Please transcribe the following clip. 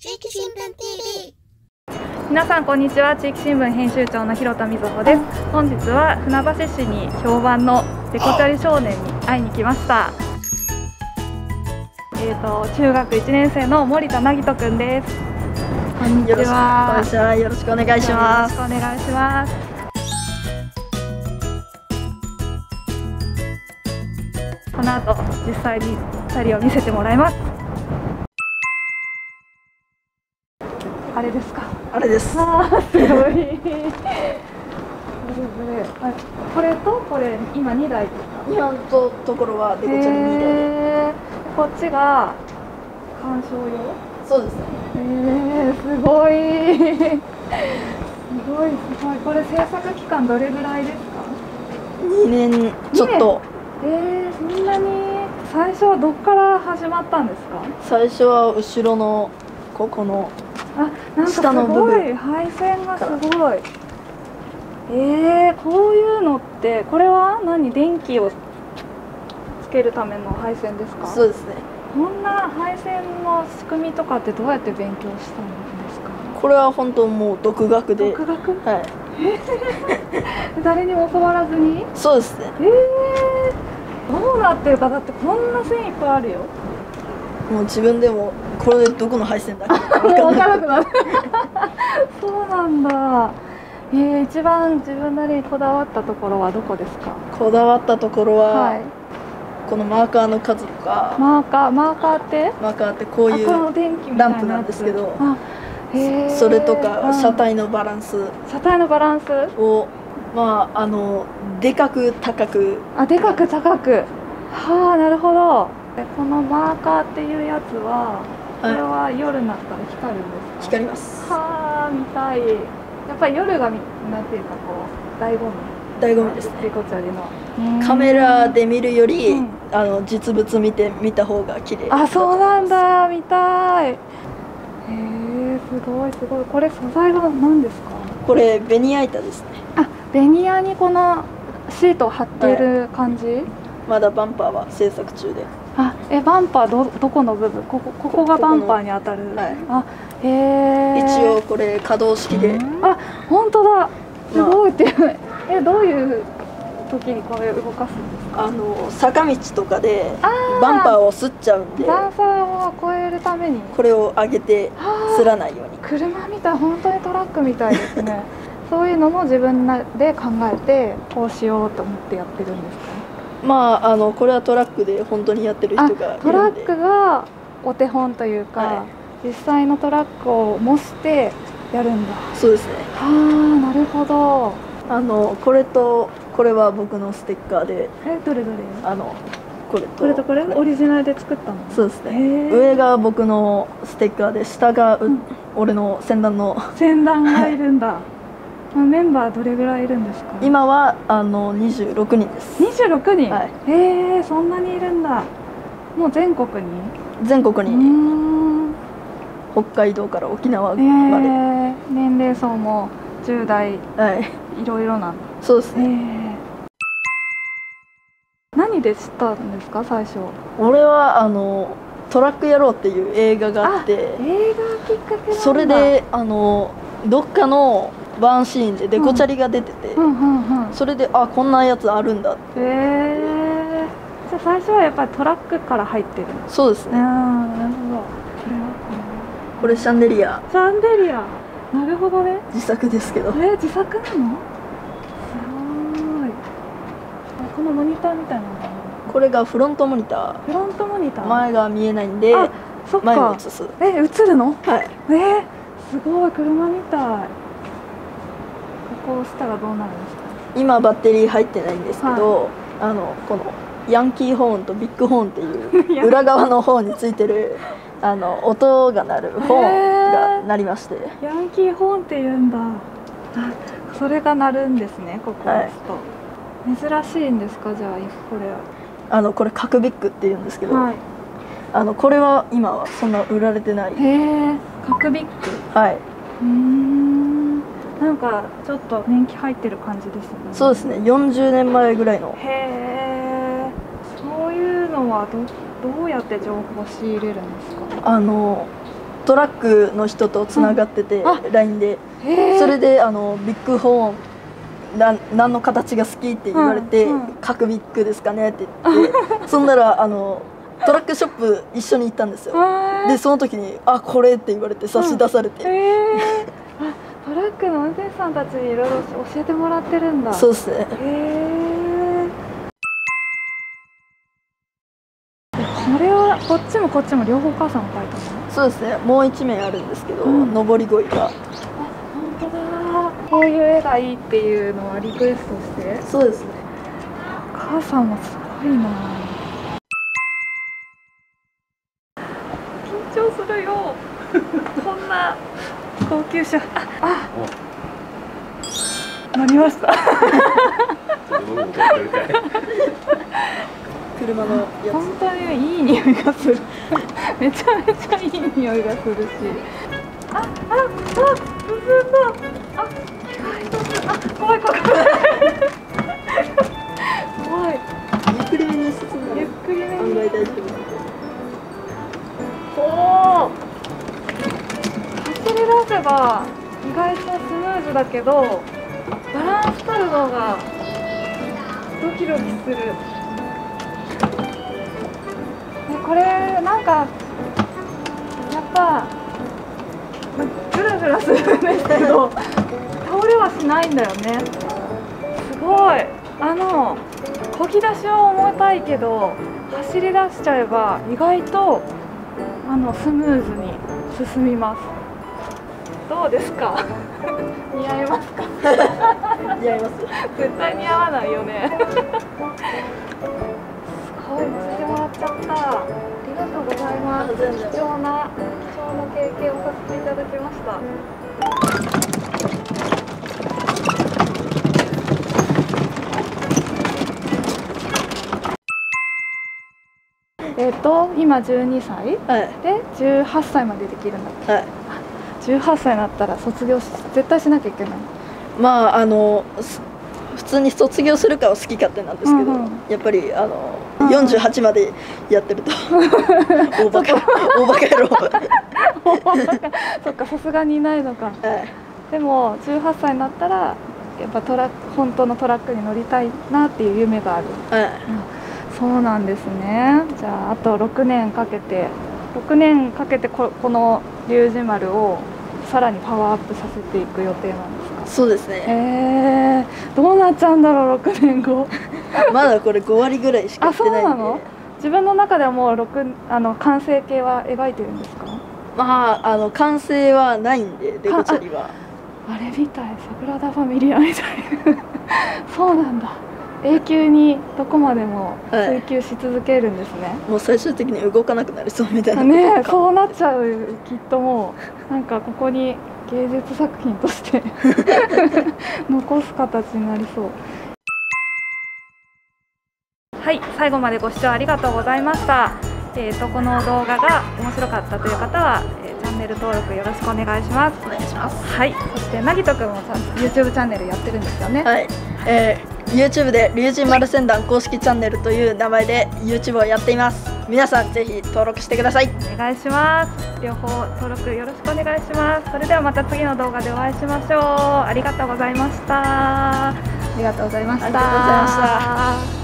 地域新聞 TV 皆さんこんにちは。地域新聞編集長の広田瑞穂です。本日は船橋市に評判のデコチャリ少年に会いに来ました。えーと中学1年生の森田凪人くんです。こんにちは。よろしくお願いします。よろしくお願いします。この後実際に2人を見せてもらいますあれですか？あれです。あーすごい。これとこれ今2台ですか？今のとところはデコチャリ2台で。こっちが鑑賞用？そうですね。えー、すごい。すごいすごい。これ制作期間どれぐらいですか？2年ちょっと。えー、そんなに最初はどっから始まったんですか？最初は後ろのここのあ、なんかすご分い配線がすごい。えー、こういうのってこれは何電気をつけるための配線ですか？そうですね。こんな配線の仕組みとかってどうやって勉強したんですか？これは本当もう独学で。独学？はい。誰にも教わらずに？そうですね。えー、どうなってるかだってこんな線いっぱいあるよ。もう自分でもこれでどこの配線だっけ？かもう分分からなんくなる。そうなんだ。えー、一番自分なりにこだわったところはどこですか？こだわったところは、はい。このマーカーの数とか、マーカーマーカーって？マーカーってこういうランプなんですけど。それとかうん。車体のバランス。車体のバランス？をまああのでかく高く。あでかく高く。はあなるほど。でこのマーカーっていうやつはこれは夜になったら光るんですか？光ります。はあ見たい。やっぱり夜がみなんていうかこう醍醐味。醍醐味ですね。カメラで見るより、うん。あの実物見て見た方が綺麗。あそうなんだ。見たい。へえすごいすごい。これ素材は何ですか？これベニヤ板ですね。あベニヤにこのシートを貼ってる感じ、まだバンパーは製作中で。あえバンパーどどこの部分？ここここがバンパーに当たる。はい。あへえ一応これ可動式で。あ本当だ。すごいっていう、えどういう時にこれ動かすんですか？あの坂道とかでバンパーを擦っちゃうんで。段差を越えるために。これを上げてあー。擦らないように。車みたい。本当にトラックみたいですね。そういうのも自分で考えてこうしようと思ってやってるんですか？まああのこれはトラックで本当にやってる人あがいるんで。トラックがお手本というか、は実際のトラックを模してやるんだ。そうですね。あーなるほど。あのこれとこれは僕のステッカーでえどれどれ？あのこれとこれとこれ？オリジナルで作ったの？そうですね。上が僕のステッカーで下がう、うん。俺の先団の。船団がいるんだ、あメンバーどれぐらいいるんですか？今はあの26人です。26人、はい。へえそんなにいるんだ。もう全国に？全国に。ん。北海道から沖縄えまで、ー、年齢層も10代。いはい。ろいろなんだ。えそうですね、ー、何で知ったんですか？最初。俺はあのトラック野郎っていう映画があって。映画きっかけそれであのどっかのワンシーンでデコチャリが出てて、それであこんなやつあるんだへえじゃあ最初はやっぱりトラックから入ってるそうですね。ねなるほど。これはこれシャンデリア。シャンデリア。なるほどね。自作ですけど。え自作なの？すごい。このモニターみたいなのがこれがフロントモニタフロントモニター？ー前が見えないんで前を映す。え映るの？はい。えー、すごい。車みたいここを押したらどうなるんですか？今バッテリー入ってないんですけど、あのこのヤンキーホーンとビッグホーンっていう 裏側の方についてるあの音が鳴るホーンが鳴りまして、ヤンキーホーンって言うんだ。あそれが鳴るんですねここ押すと、珍しいんですか？じゃあこれあのこれカクビックって言うんですけど、はい。あのこれは今はそんな売られてない。へえカクビックはい、うーんなんかちょっと年季入ってる感じですね。そうですね。40年前ぐらいの。へえそういうのはどどうやって情報を仕入れるんですか？あのトラックの人とつながってて、うん。あ LINE で。それであのビッグホーンなん何の形が好きって言われて、うんうん。角ビッグですかねって言って そんならあのトラックショップ一緒に行ったんですよ。でその時に「あこれ」って言われて差し出されて、へえあトラックの運転手さんたちにいろいろ教えてもらってるんだ。そうですね。これはこっちもこっちも両方お母さんが描いたの？そうですね。もう一面あるんですけど、うん。上り鯉が。あ本当だ。こういう絵がいいっていうのはリクエストして。そうですね。お母さんもすごいな。緊張するよ。こんな高級車。ああ。乗りました車のや本当にいい匂いがする。めちゃめちゃいい匂いがするし。あああ進んだあ意外とあ怖い怖い怖い。怖い。つゆっくりめに進んだらゆっくりめ案に外大丈夫走り出せば意外とスムーズだけどバランス取るのがドキドキする。ねこれなんかやっぱグラグラするんですけど倒れはしないんだよね。すごい。あのこぎ出しは重たいけど走り出しちゃえば意外とあのスムーズに進みます。どうですか？似合いますか？似合います？絶対似合わないよね。すごい乗せてもらっちゃった。ありがとうございます。貴重な貴重な経験をさせていただきました。えっ、と今12歳はい。で18歳までできるんだ。ってはい18歳になったら卒業し絶対しなきゃいけない。まああのす普通に卒業するかは好き勝手なんですけど、うんうん。やっぱりあの、うん48までやってると 大バカ大バカ野郎そっかさすがにいないのか。はい。でも18歳になったらやっぱトラック本当のトラックに乗りたいなっていう夢がある。はい。そうなんですね。じゃああと6年かけて6年かけてここの龍神丸をさらにパワーアップさせていく予定なんですか？そうですね。えー、どうなっちゃうんだろう？6年後。まだこれ5割ぐらいしかやってないんで。あそうなの？自分の中ではもう6あの完成形は描いてるんですか？まああの完成はないんでレゴチャリは。あれみたい。桜田ファミリアみたい。そうなんだ永久にどこまでも追求し続けるんですね、もう最終的に動かなくなりそうみたいな。ねそうなっちゃうきっともう。なんかここに芸術作品として 残す形になりそう。はい最後までご視聴ありがとうございました。えー、とこの動画が面白かったという方は、えーチャンネル登録よろしくお願いします。お願いします。はいそしてなぎとくんも YouTube チャンネルやってるんですよね。はい、えー、YouTube で龍神丸船団公式チャンネルという名前で YouTube をやっています。皆さんぜひ登録してください。お願いします。両方登録よろしくお願いします。それではまた次の動画でお会いしましょう。ありがとうございました。ありがとうございました。ありがとうございました